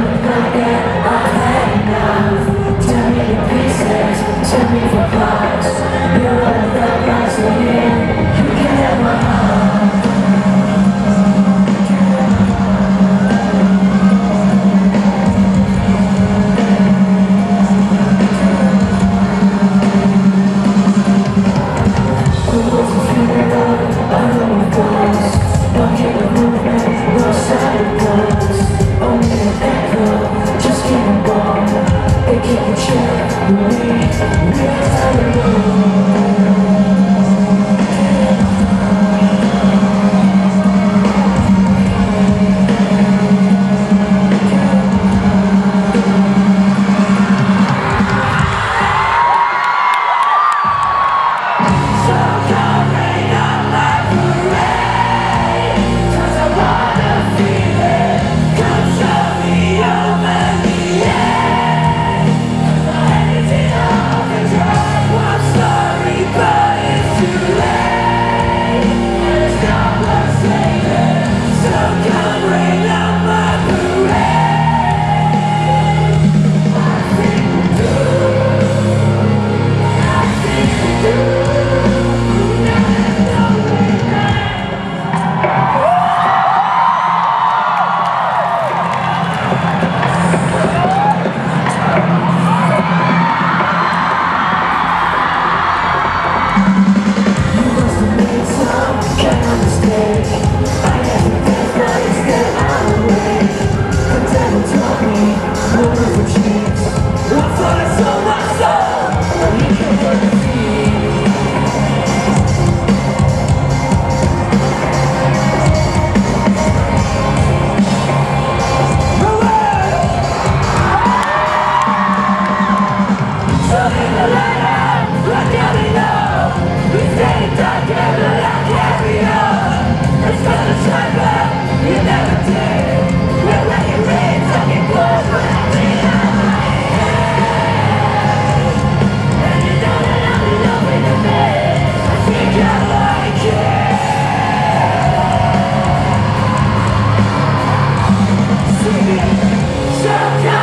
They keep you check, we, shall come.